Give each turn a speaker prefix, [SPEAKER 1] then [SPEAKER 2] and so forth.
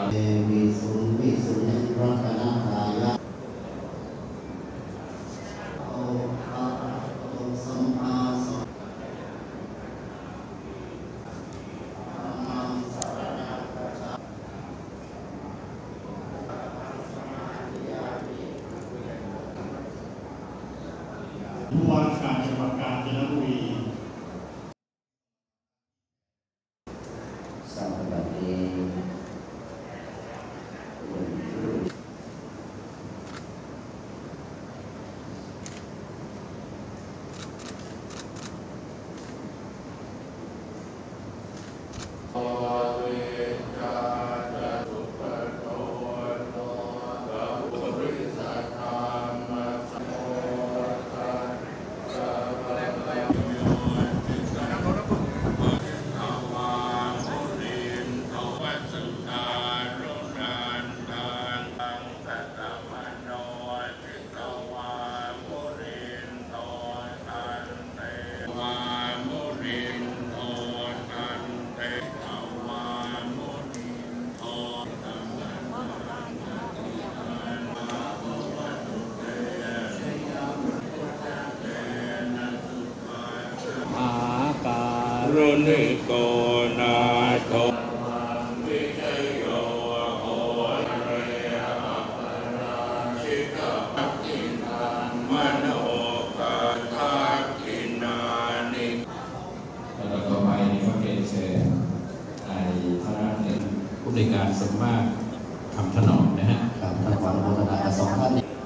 [SPEAKER 1] ทุวิกายจัมมารณะผู้ว่าราชการจังหวัดกาญจน
[SPEAKER 2] บุรีายธนรัตน์ผู้ในวยการสมมาตรคำถนอมนะฮะ
[SPEAKER 3] ครับท่านขออนุโมทนากับสองท่านนี้